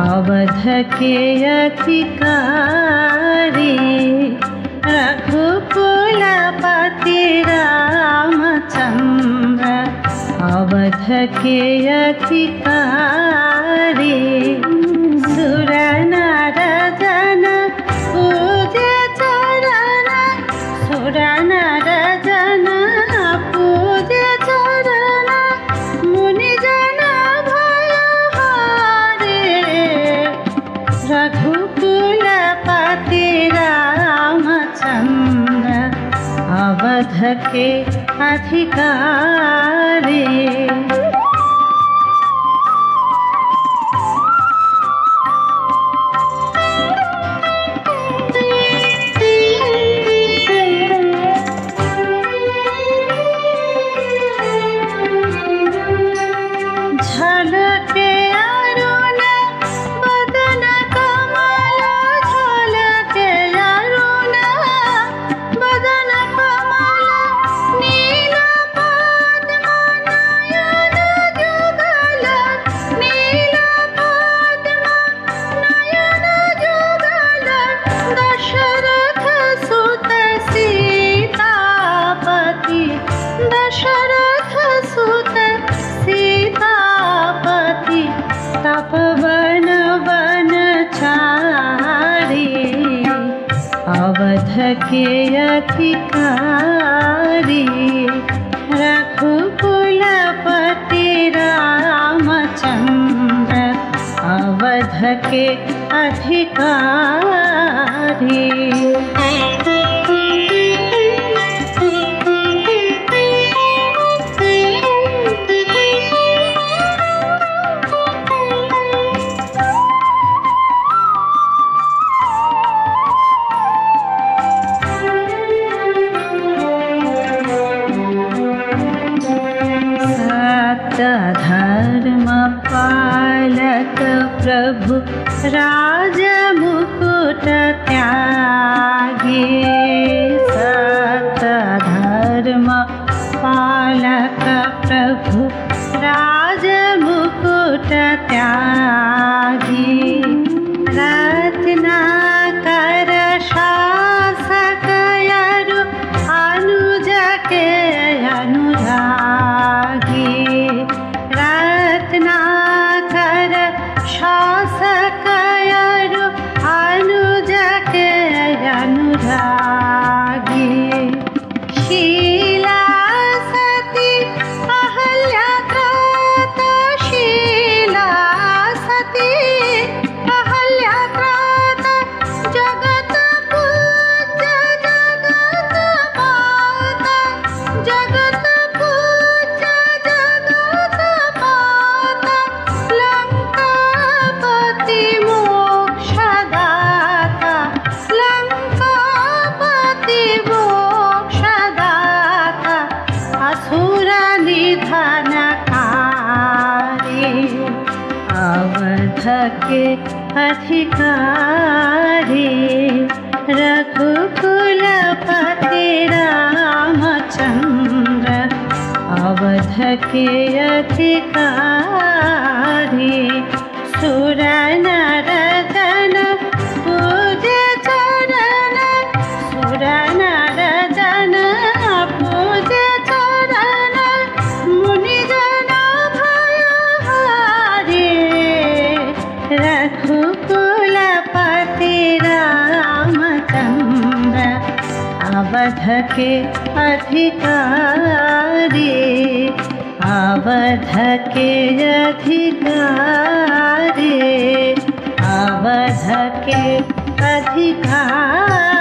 अवधकेयचि कारी रघुपुलपति रामचम् अवधकेयचि अधिकारी। रखे अधिकारे। अवध के अधिकारी रघुकुलपति रामचंद्र अवध के अधिकारी धर्मपालक प्रभु राजमुकुट त्यागी। terra. थके अधिकारी। रघुकुलपति रामचंद्र अवध के अधिकारी। सुरन आवध के अधिकारी आवध के अधिकारी आवध के अधिकारी।